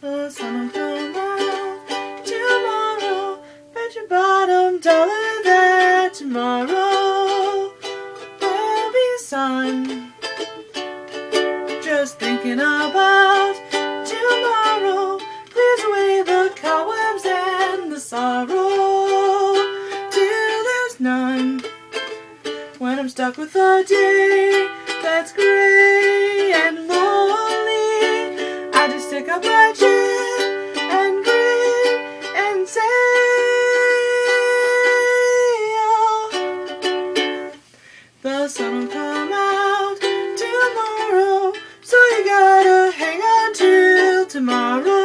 The sun will come out tomorrow. Bet your bottom dollar that tomorrow there'll be sun. Just thinking about tomorrow clears away the cobwebs and the sorrow till there's none. When I'm stuck with a day that's gray the sun will come out tomorrow, so you gotta hang on till tomorrow.